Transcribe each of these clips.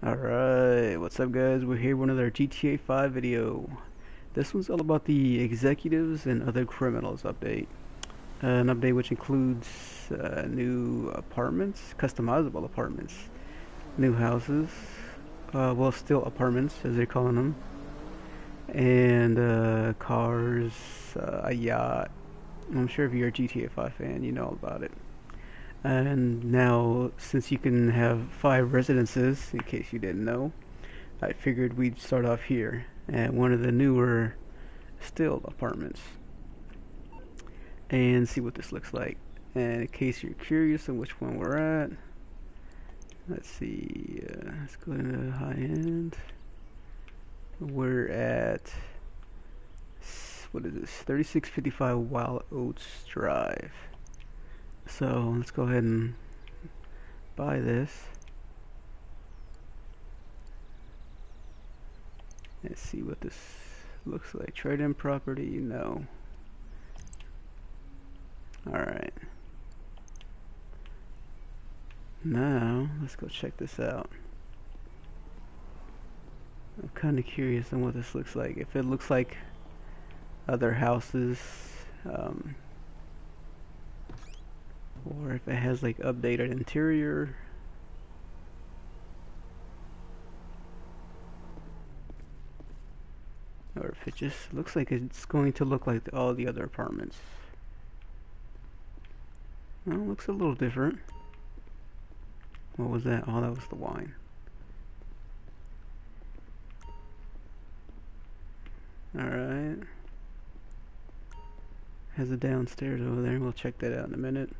Alright, what's up guys? We're here with another GTA 5 video. This one's all about the executives and other criminals update. Uh, an update which includes uh, new apartments, customizable apartments, new houses, uh, well stilt apartments as they're calling them, and uh, cars, uh, a yacht. I'm sure if you're a GTA 5 fan you know all about it. And now, since you can have five residences, in case you didn't know, I figured we'd start off here at one of the newer stilt apartments and see what this looks like. And in case you're curious on which one we're at, let's see, uh, let's go to high end. We're at, what is this, 3655 Wild Oats Drive. So let's go ahead and buy this. Let's see what this looks like. Trade-in property, no. Alright. Now, let's go check this out. I'm kind of curious on what this looks like. If it looks like other houses, um, or if it has like updated interior. Or if it just looks like it's going to look like all the other apartments. Well, looks a little different. What was that? oh that was the wine. Alright. Has a downstairs over there. We'll check that out in a minute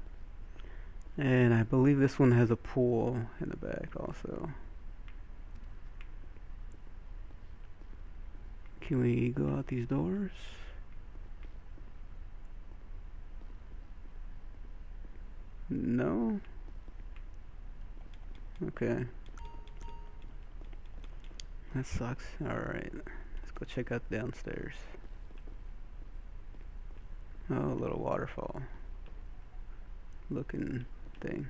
and I believe this one has a pool in the back also. Can we go out these doors? No? Okay. That sucks. Alright. Let's go check out downstairs. Oh, a little waterfall. Looking thing.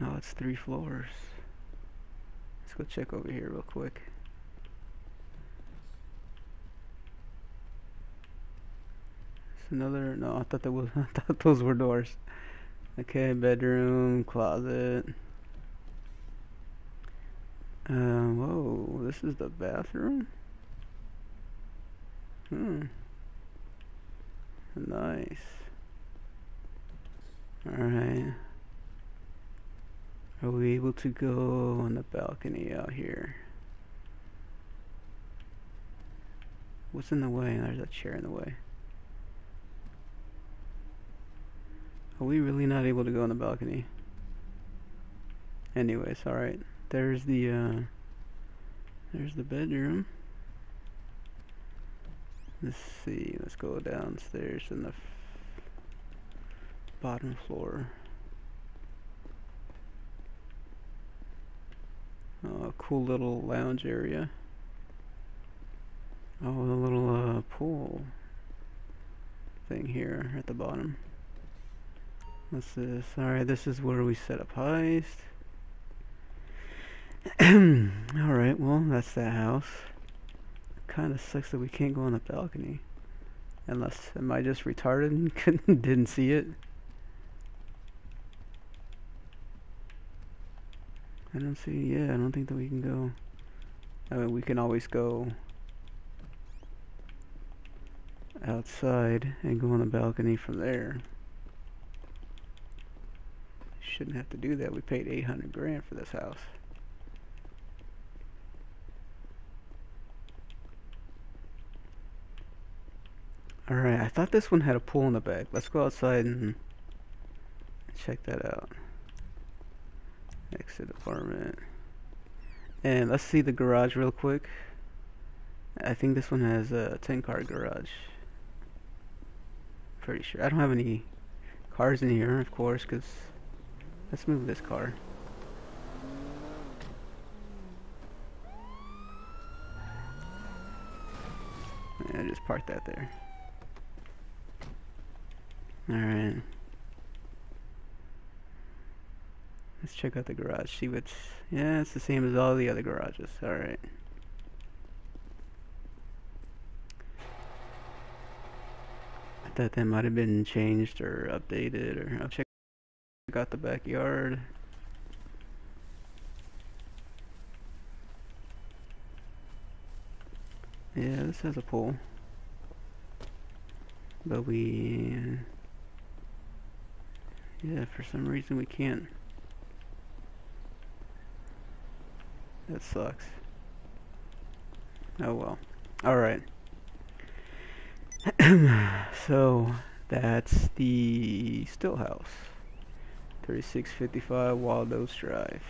Oh, it's three floors. Let's go check over here real quick. It's another. No, I thought that was. I thought those were doors. Okay, bedroom, closet. Uh, whoa, this is the bathroom? Hmm. Nice. Alright. Are we able to go on the balcony out here? What's in the way? There's a chair in the way. Are we really not able to go on the balcony? Anyways, alright. There's the, uh, there's the bedroom. Let's see, let's go downstairs in the bottom floor. Oh, cool little lounge area. Oh, a little uh, pool thing here at the bottom. What's this? Alright, this is where we set up heist. Alright, well, that's that house. Kinda sucks that we can't go on the balcony. Unless, am I just retarded and didn't see it? I don't see, yeah, I don't think that we can go. I mean, we can always go outside and go on the balcony from there. Shouldn't have to do that. We paid 800 grand for this house. Alright, I thought this one had a pool in the back. Let's go outside and check that out. Exit apartment. And let's see the garage real quick. I think this one has a 10 car garage. Pretty sure. I don't have any cars in here, of course, because let's move this car. And just park that there. Alright. Let's check out the garage, see what's... Yeah, it's the same as all the other garages. Alright. I thought that might have been changed or updated or... I'll check out the backyard. Yeah, this has a pool. But we... Yeah, for some reason we can't. That sucks. Oh well. Alright. so, that's the Stilt house. 3655 Wild Oats Drive.